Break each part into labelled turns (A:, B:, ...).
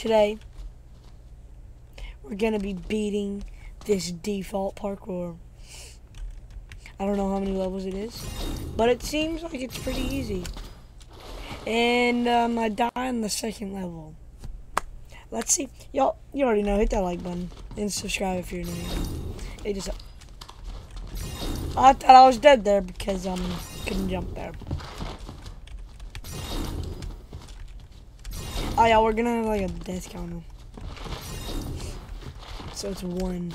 A: today we're gonna be beating this default parkour. I don't know how many levels it is, but it seems like it's pretty easy. And um, I die on the second level. Let's see. Y'all, you already know. Hit that like button and subscribe if you're new. It just. I thought I was dead there because um couldn't jump there. Oh yeah, we're gonna have like a death counter. So it's one.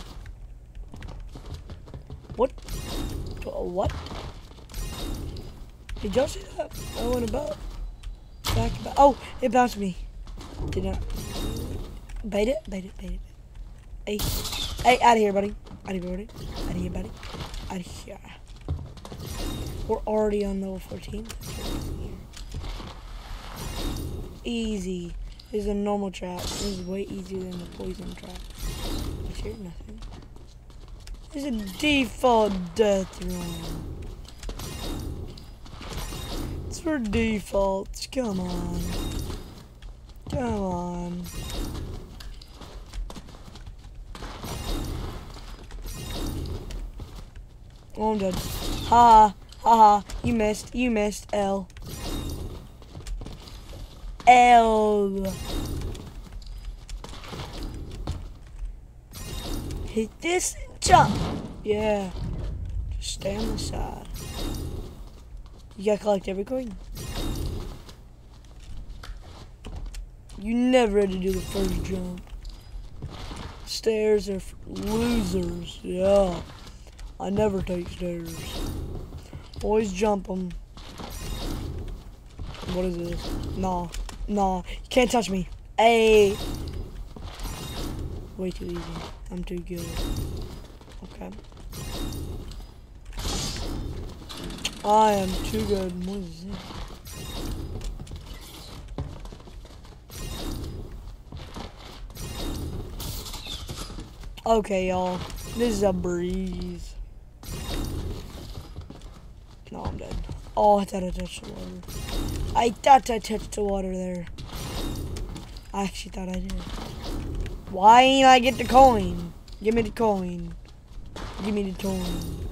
A: What? What? Did y'all see that? Oh, I went about. Back about. Oh, it bounced me. Did not. Bait it, bait it, bait it. Hey, hey, out of here, buddy. Out of here, buddy. Out of here, buddy. Out of here. We're already on level 14. Easy. This is a normal trap. This is way easier than the poison trap. But here's nothing. This is a default death run. It's for defaults. Come on. Come on. Oh, I'm dead. Ha ha ha. You missed. You missed. L. Hit this jump. Yeah. Just stay on the side. You gotta collect every coin. You never had to do the first jump. Stairs are for losers. Yeah. I never take stairs. Always jump them. What is this? Nah. Nah. You can't touch me. Hey. Way too easy. I'm too good. Okay. I am too good. What is this? Okay, y'all. This is a breeze. No, I'm dead. Oh, I thought I touched the water. I thought I touched the water there. I actually thought I did. Why ain't I get the coin? Give me the coin. Give me the coin.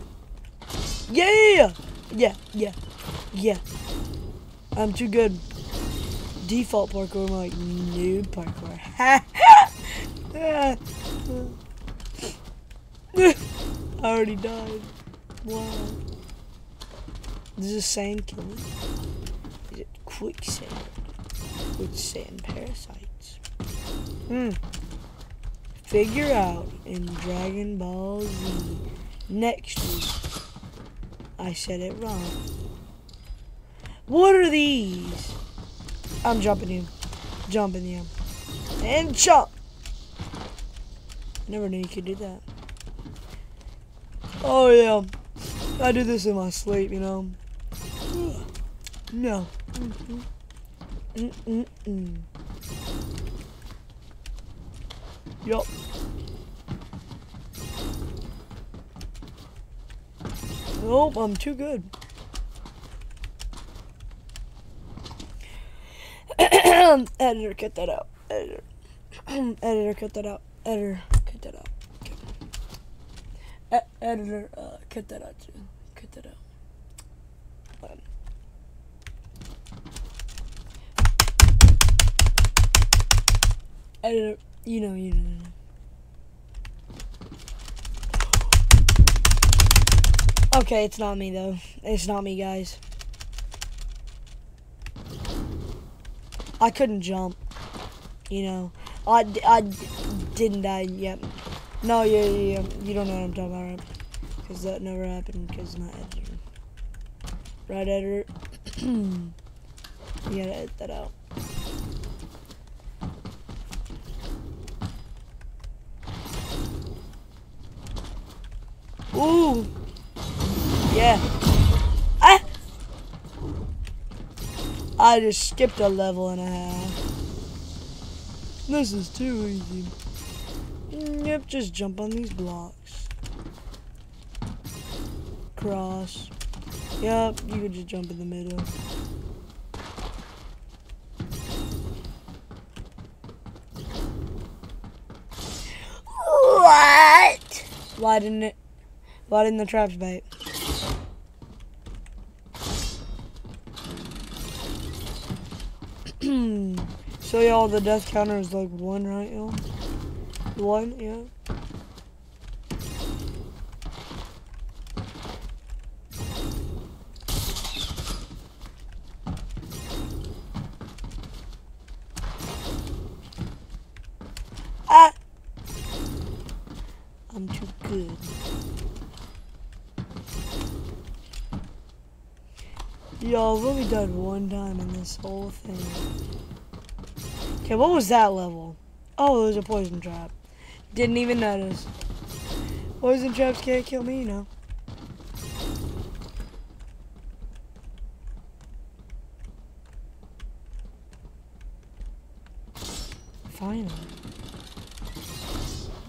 A: Yeah! Yeah, yeah, yeah. I'm too good. Default parkour, I'm like noob parkour. I already died. Wow. This is sand killing. Quicksand? Quicksand parasites. Hmm. Figure out in Dragon Ball Z next week. I said it wrong. What are these? I'm jumping you. Jumping you. And jump! Never knew you could do that. Oh yeah. I do this in my sleep, you know. No. Mm -mm -mm yup. Nope, I'm too good. Editor, cut that out. Editor. Editor, cut that out. Editor, cut that out. E editor, uh, cut that out too. Cut that out. Um, editor, you know, you know. Okay, it's not me though. It's not me, guys. I couldn't jump. You know, I, I didn't die yet. No, yeah, yeah, yeah. You don't know what I'm talking about? Because that never happened because not editor. Right, editor? you gotta edit that out. Ooh. Yeah. Ah! I just skipped a level and a half. This is too easy. Yep, just jump on these blocks. Cross. Yep, you could just jump in the middle. What? Why didn't it? Slide in the traps bait. so y'all, the death counter is like one, right, y'all? One, yeah. Ah! I'm too good. Yo, I've only died one time in this whole thing. Okay, what was that level? Oh, it was a poison trap. Didn't even notice. Poison traps can't kill me, you know. Finally.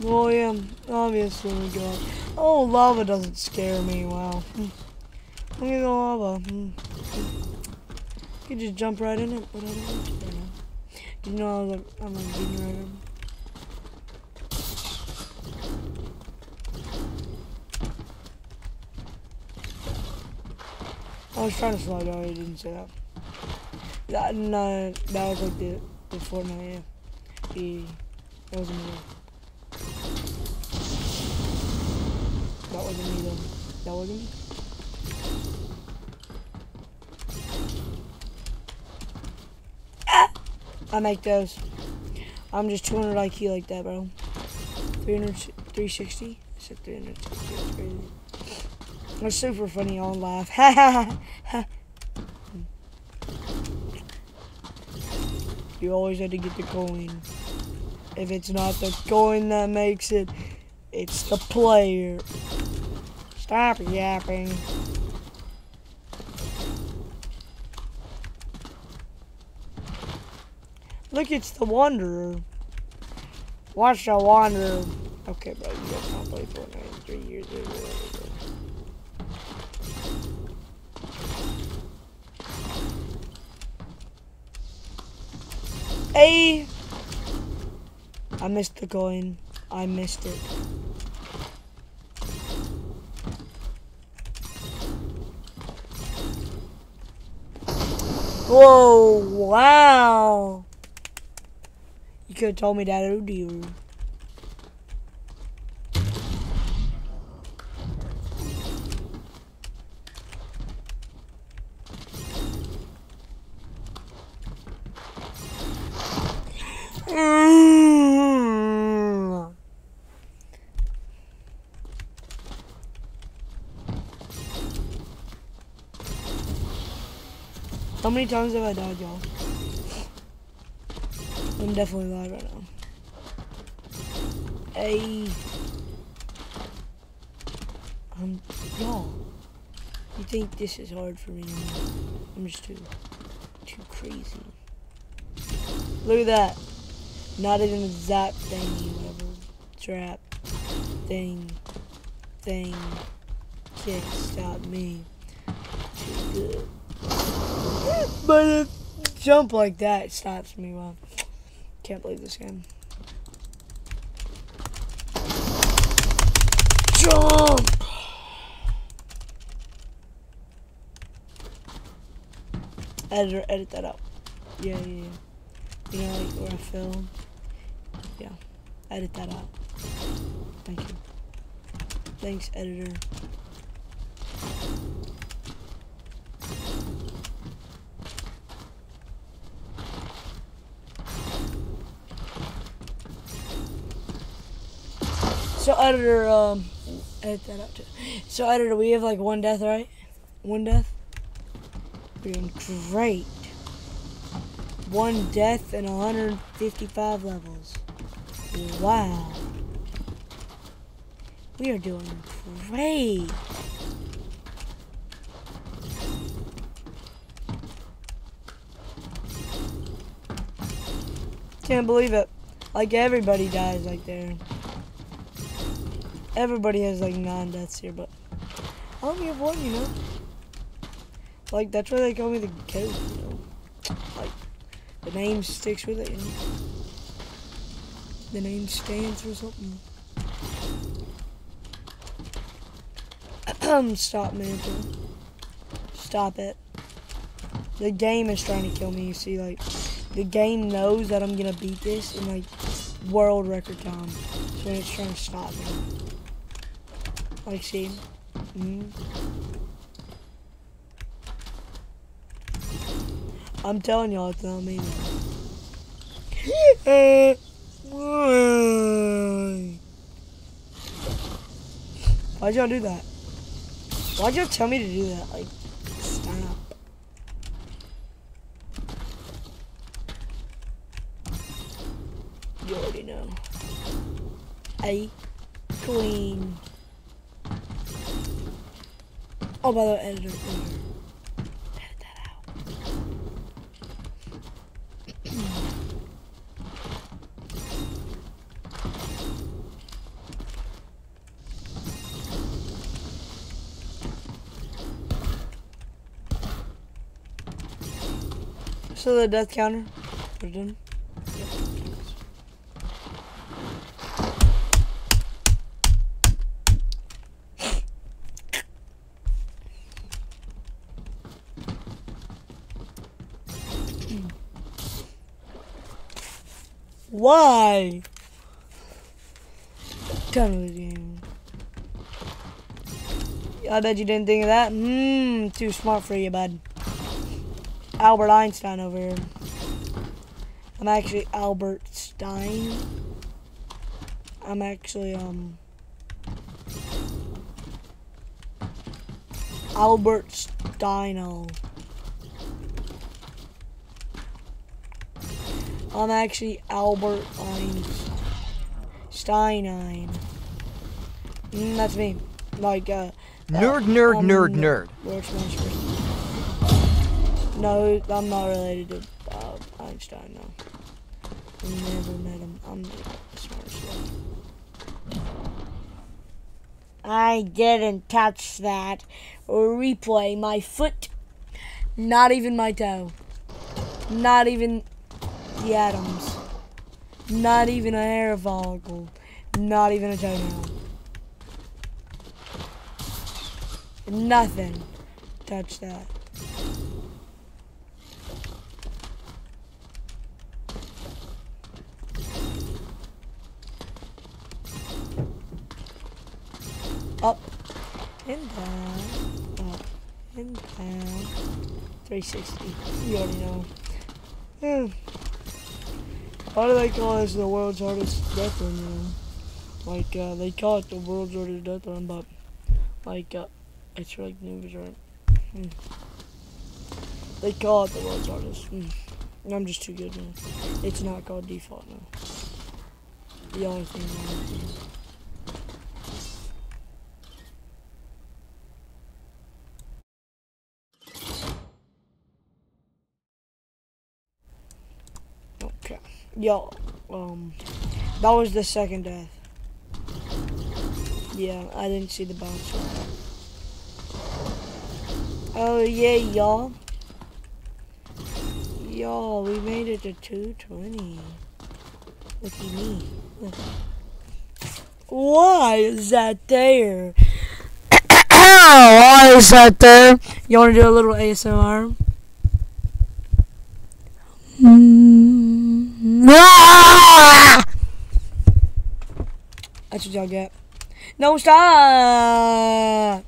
A: Oh yeah, obviously we got... Oh, lava doesn't scare me. Wow. Hmm. Look at the lava. You just jump right in it, but I don't want to. You know I'm like, I'm. I was trying to slide out, I didn't say that. That, no, that was like the, the Fortnite, yeah. The, that wasn't me. That wasn't me though. That wasn't me. Ah! I make those. I'm just 200 IQ like that, bro. 300, 360? I said 360. That's super funny. I'll laugh. You always have to get the coin. If it's not the coin that makes it, it's the player. Stop yapping. Look, it's the Wanderer. Watch the Wanderer. Okay, bro, you guys not play Fortnite three years ago. Hey! I missed the coin. I missed it. Whoa, wow. You could have told me that earlier. How many times have I died, y'all? I'm definitely live right now. Hey. Um, y'all. You think this is hard for me? I'm just too, too crazy. Look at that. Not even a zap thingy, whatever. Trap. Thing. Thing. Can't stop me. Too good. But a jump like that stops me. Wow. Can't believe this game. Jump! Editor, edit that out. Yeah, yeah, yeah. You know, like where I film. Yeah. Edit that out. Thank you. Thanks, editor. Editor, um, edit that out too. So editor, we have like one death, right? One death. Doing great. One death and 155 levels. Wow. We are doing great. Can't believe it. Like everybody dies like there. Everybody has like non-deaths here, but I only have one, you know. Like that's why they call me the goat, you know. Like the name sticks with it, you know. The name stands for something. Stop, Mantle. Stop it. The game is trying to kill me, you see, like, the game knows that I'm gonna beat this in, like, world record time. So it's trying to stop me. Like, see? Mm. I'm telling y'all, it's not me. Why'd y'all do that? Why'd y'all tell me to do that? Like, stop. You already know. A queen. Oh, by the way, editor. Edit that out. So the death counter, we're done. Yep. Why? Done with game. I bet you didn't think of that. Mmm, too smart for you, bud. Albert Einstein over here. I'm actually Albert Stein. I'm actually, um... Albert Steino. I'm actually Albert Einstein. Mm, that's me. Like, uh...
B: Nerd, nerd, um, nerd, nerd.
A: No, I'm not related to uh, Einstein, no. I never met him. I'm the smartest one. I didn't touch that. Replay my foot. Not even my toe. Not even the atoms. Not even a hair follicle. Not even a toenail. Nothing. Touch that. Up and down. Up and down. 360. You already know. Yeah. Why do they call this the world's hardest death run? Like, uh, they call it the world's hardest death run, but, like, uh, it's like news, right? Hmm. They call it the world's hardest. Hmm. I'm just too good now. It's not called default now. The only thing. Yo, um, that was the second death. Yeah, I didn't see the bounce. Oh yeah, y'all. Y'all, we made it to 220. Look at me. Look. Why is that there? Why is that there? You want to do a little ASMR? That's what y'all get. No, stop!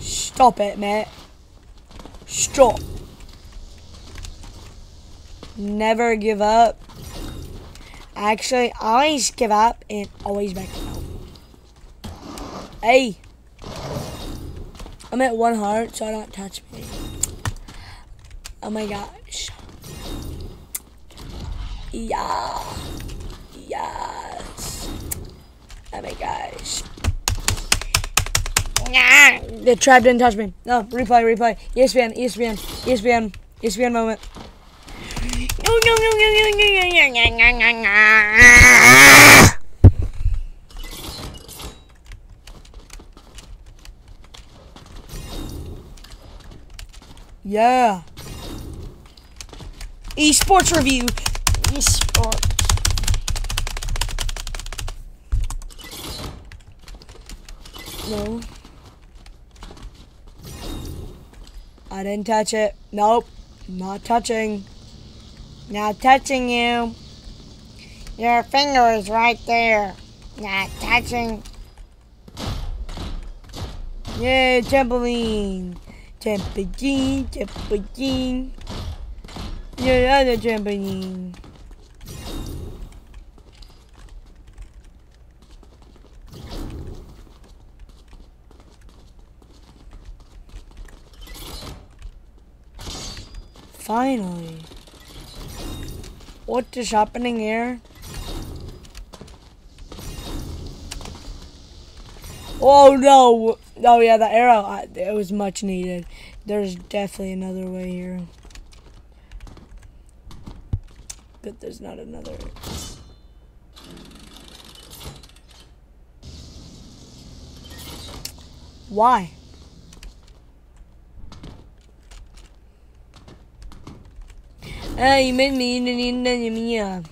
A: Stop it, mate. Stop. Never give up. Actually, I always give up and always back up. Hey. I'm at one heart, so I don't touch me. Oh my gosh. Yeah. Yes. Oh my gosh. The trap didn't touch me. No, replay, replay. ESPN, ESPN, ESPN, ESPN moment. No, no, no, no, no, no, no, no, no, no, no. Yeah. Esports review esports. No. I didn't touch it. Nope. Not touching. Not touching you.
C: Your finger is right there. Not touching.
A: Yay, trampoline. Trampoline, trampoline. Yeah, the trampoline. Finally. What is happening here? Oh no! Oh yeah, the arrow. I, it was much needed. There's definitely another way here. But there's not another. Why? Ah, you made me in the.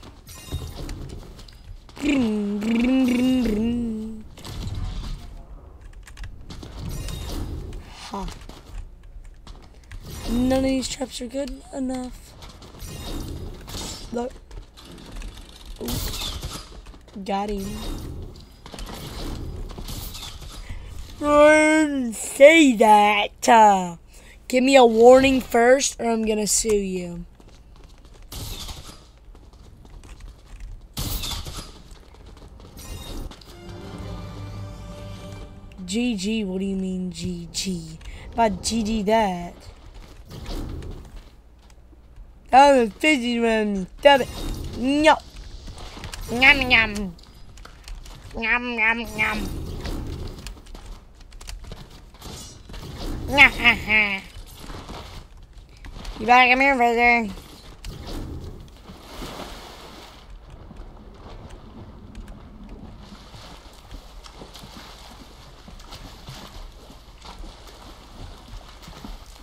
A: Ha. None of these traps are good enough. Look. Ooh. Got him. Don't say that. Uh, give me a warning first, or I'm gonna sue you. GG, what do you mean GG? About GG that. I'm a fizzy around me. Stop it. No.
C: Yum yum. Yum yum yum. You better come here, visitor.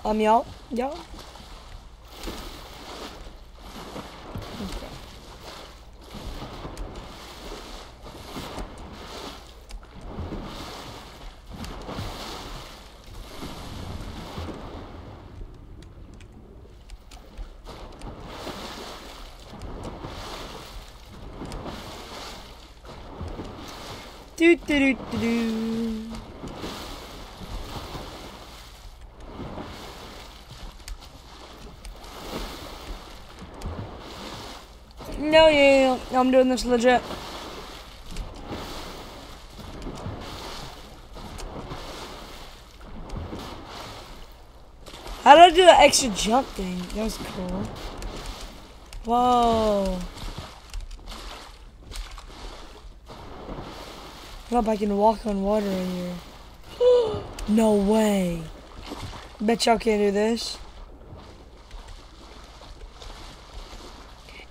A: Um, y'all, y'all. Do do do do do. Yeah, I'm doing this legit. How did I do the extra jump thing? That was cool. Whoa. I hope I can walk on water in here. no way. Bet y'all can't do this.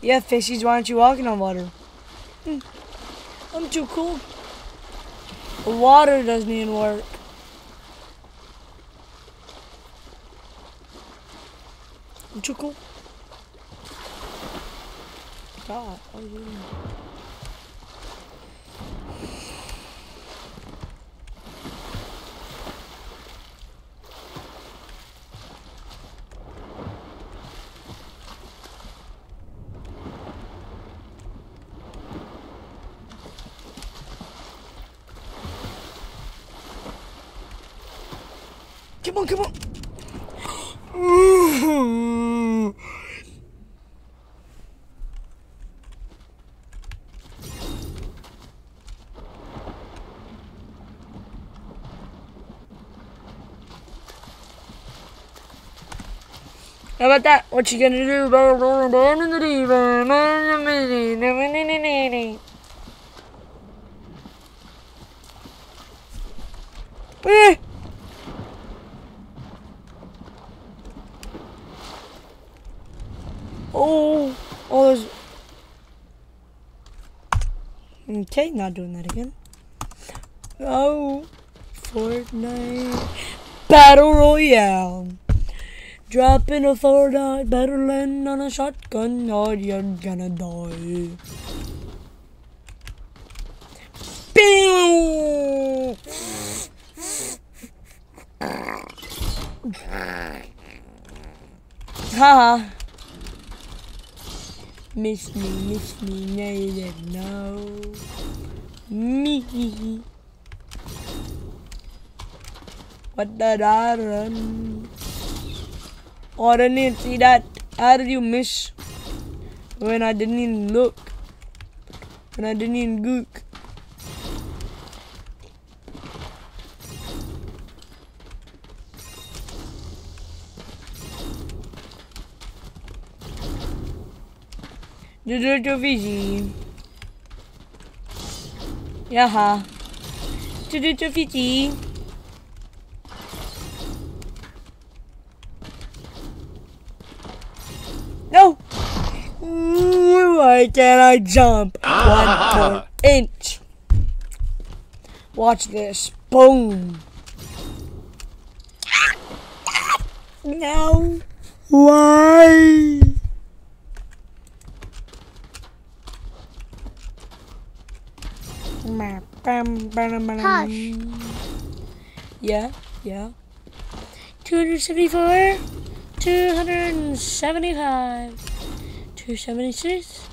A: Yeah, fishies, why aren't you walking on water? Hmm. I'm too cool. Water doesn't even work. I'm too cool. God, oh yeah. Come on, come on. How about that? What you gonna do? Eh. Oh, oh, there's. Okay, not doing that again. Oh, Fortnite Battle Royale. Dropping a Fortnite battle land on a shotgun, or you're gonna die. Pew! Haha. Miss me, miss me, now you know. Me. What did I run? Oh, I didn't see that. How did you miss? When I didn't even look. When I didn't even gook. Du Fiji. Jaha. Du du du Fiji. No! Why can't I jump one more inch? Watch this. Boom. No. Why?
C: Hush.
A: Yeah, yeah. 274, 275, 276,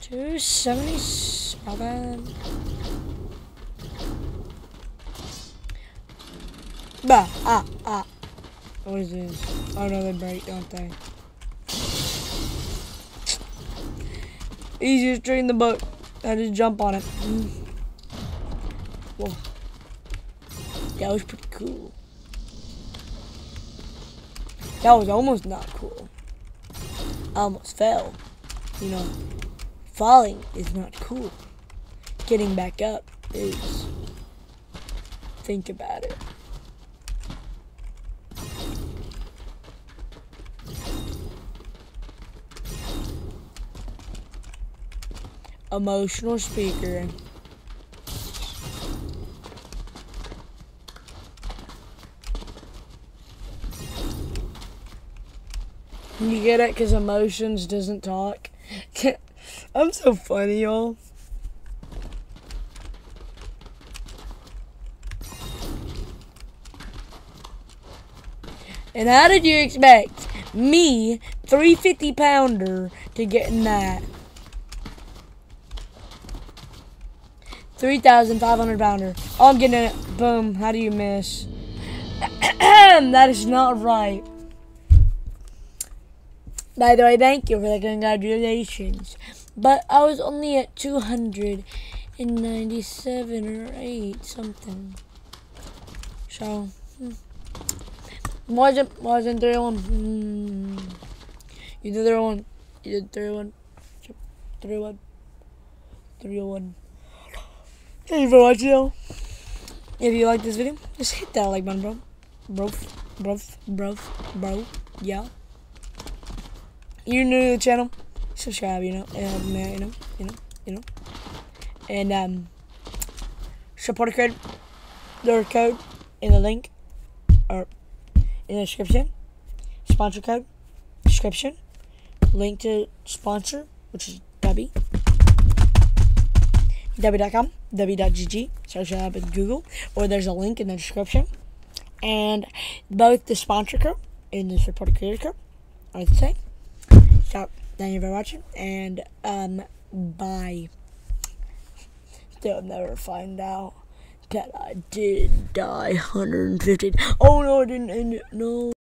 A: 277. Bah, ah, ah. What is this? Oh no, they break, don't they? Easiest tree in the boat. I just jump on it. Whoa. That was pretty cool. That was almost not cool. I almost fell. You know, falling is not cool. Getting back up is. Think about it. Emotional speaker. You get it? Because emotions doesn't talk. I'm so funny, y'all. And how did you expect me, 350 pounder, to get in that? 3,500 pounder. Oh, I'm getting it. Boom. How do you miss? that is not right. By the way, thank you for the congratulations. But I was only at 297 or 8 something. So, hmm. wasn't, wasn't 301. Hmm. You did 301. You did 301. 301. 301. Thank you for watching. If you like this video, just hit that like button, bro. Bro, bro, bro, bro, yeah you're new to the channel, subscribe, you know, and uh, you know, you know, you know, and um, supporter code, their code in the link or in the description, sponsor code, description, link to sponsor, which is Dubby. Dubby.com, Dubby.gg, search it up in Google, or there's a link in the description. And both the sponsor code and the supporter creator code are the same. So, thank you for watching, and um, bye. They'll never find out that I did die 150. Oh no, I didn't end it. No.